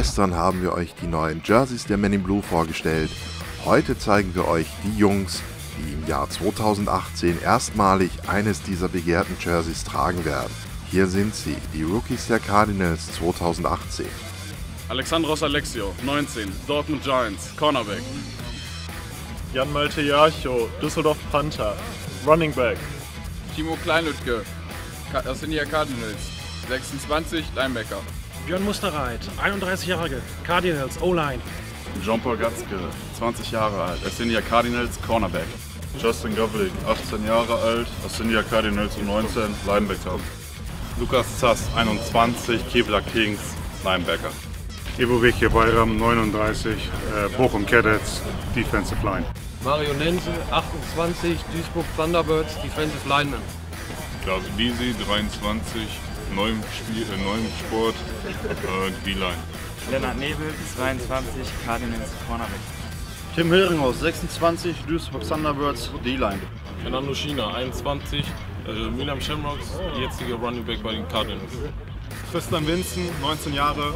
Gestern haben wir euch die neuen Jerseys der Men in Blue vorgestellt. Heute zeigen wir euch die Jungs, die im Jahr 2018 erstmalig eines dieser begehrten Jerseys tragen werden. Hier sind sie, die Rookies der Cardinals 2018. Alexandros Alexio, 19, Dortmund Giants, Cornerback. Jan Malte Jarcho, Düsseldorf Panther, Running Back. Timo Kleinlütke, aus India Cardinals, 26, Linebacker. Björn Musterreit, 31 Jahre alt, Cardinals, O-Line. Jean-Paul Gatzke, 20 Jahre alt, India Cardinals, Cornerback. Justin Govlik, 18 Jahre alt, India Cardinals und 19, Linebacker. Lukas Zass, 21, Kevlar Kings, Linebacker. Ivo Wiche, Bayram, 39, äh, Bochum Cadets, Defensive Line. Mario Nense, 28, Duisburg Thunderbirds, Defensive Lineman. Klaus Bisi, 23, neuem, Spiel, äh, neuem Sport, äh, D-Line. Lennart Nebel, 22, Cardinals Cornerback. Tim Hilringhaus, 26, Duisburg Thunderbirds, D-Line. Fernando China, 21, äh, Milam Shamrocks, jetziger Running Back bei den Cardinals. Tristan Vincent, 19 Jahre,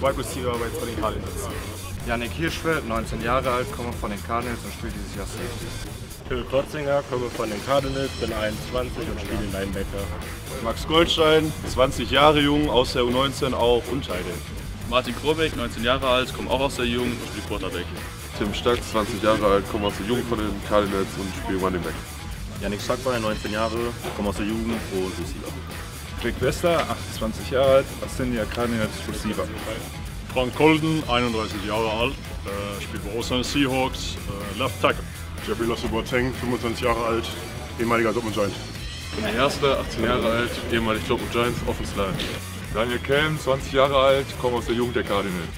Wide Receiver bei den Cardinals. Janik Hirschfeld, 19 Jahre alt, komme von den Cardinals und spiele dieses Jahr Safety. Phil Krotzinger, komme von den Cardinals, bin 21 und spiele Linebacker. Max Goldstein, 20 Jahre jung, aus der U19 auch und Martin Krobeck, 19 Jahre alt, komme auch aus der Jugend und spiele Quarterback. Tim Stark, 20 Jahre alt, komme aus der Jugend von den Cardinals und spiele Running Back. Janik Sackbein, 19 Jahre, komme aus der Jugend und Receiver. Rick Wester, 28 Jahre alt, Ascendia Cardinals Receiver. Frank Colden, 31 Jahre alt, äh, spielt bei Austin Seahawks, äh, Left Tackle. Jeffrey Lasso Boateng, 25 Jahre alt, ehemaliger Dortmund Giant. Der erste, 18 Jahre alt, ehemalig Dortmund Giants, Offensive Line. Daniel Kelm, 20 Jahre alt, komme aus der Jugend der Cardinals.